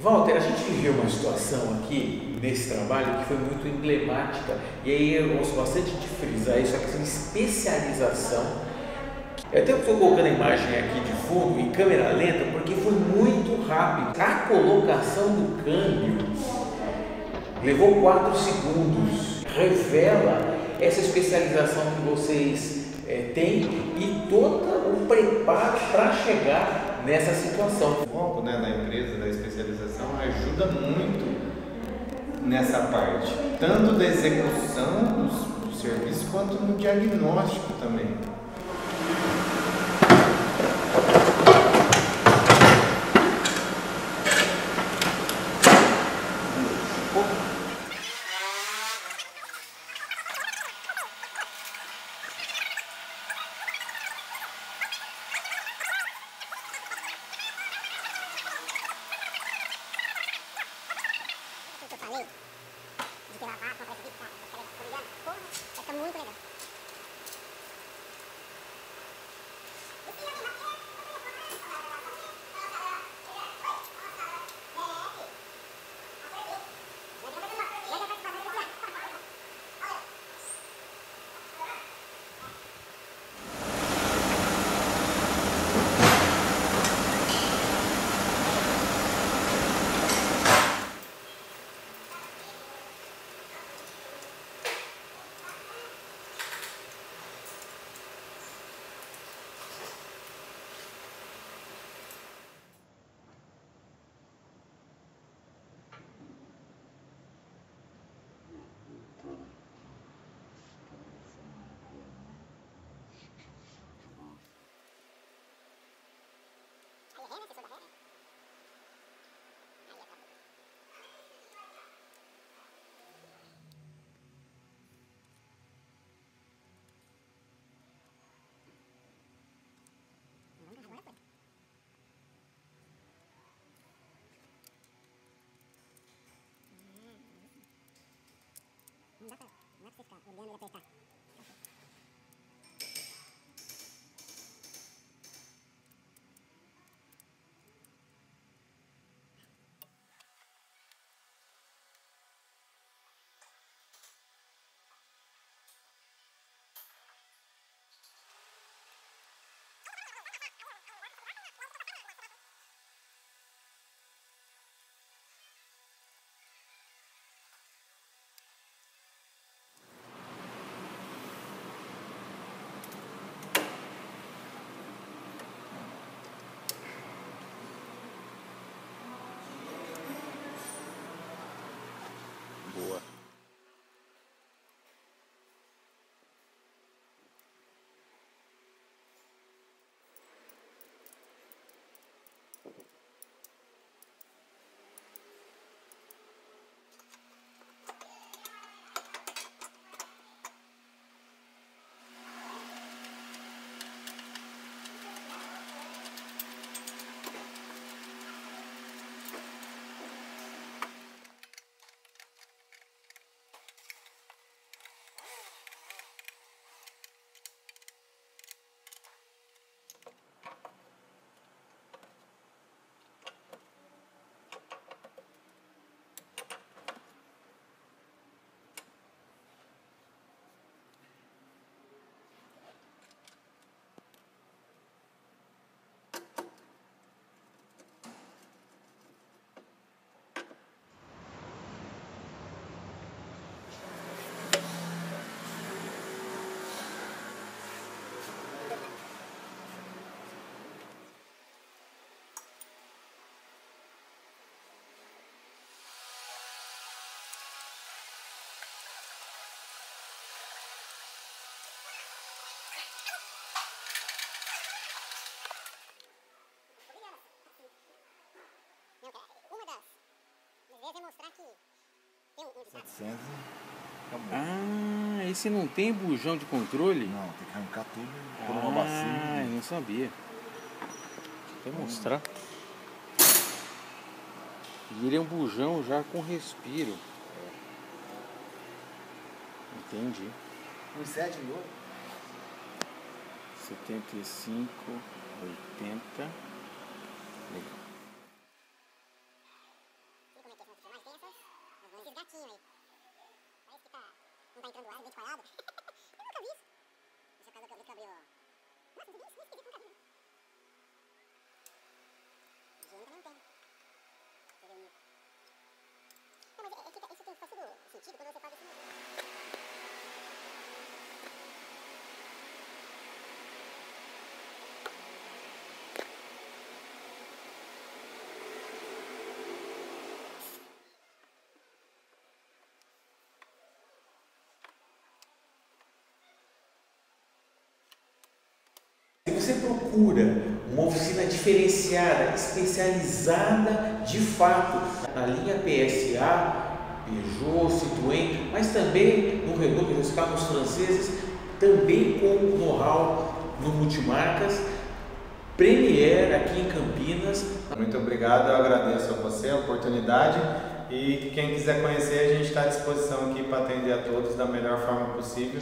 Walter, a gente viveu uma situação aqui nesse trabalho que foi muito emblemática e aí eu gosto bastante de frisar isso, a questão de especialização. Eu até estou colocando a imagem aqui de fundo em câmera lenta porque foi muito rápido. A colocação do câmbio levou 4 segundos. Revela essa especialização que vocês é, têm e todo o preparo para chegar nessa situação. O foco né, da empresa, da especialização, ajuda muito nessa parte, tanto da execução do, do serviço quanto no diagnóstico também. que eu falei, de gravar com a coisa aqui, tá, tá ligado? Porra, vai ficar muito legal. Aí é rena, você da rena? Aí acabou. Agora foi. Não dá pra, não dá pra você ficar Boa. 700 acabou. Ah, esse não tem bujão de controle? Não, tem que arrancar tudo por uma Ah, bacia. eu não sabia. Vou até mostrar. E ele é um bujão já com respiro. Entendi. Um 7 mil? 75, 80. Legal. chatinho aí. Parece que tá. Não tá entrando ar, dente parado. Eu nunca vi isso. Deixa eu caso que abriu. Nossa, isso é bem esquisito, nunca vi. Higiene não tem. Deixa eu ver o nível. Não, mas é, é que isso tem, faz todo sentido quando você faz assim. Uma oficina diferenciada, especializada de fato na linha PSA, Peugeot, Citroën, mas também no Renault, que os carros franceses, também com know-how no multimarcas, Premier aqui em Campinas, Muito obrigado, eu agradeço a você a oportunidade e quem quiser conhecer, a gente está à disposição aqui para atender a todos da melhor forma possível.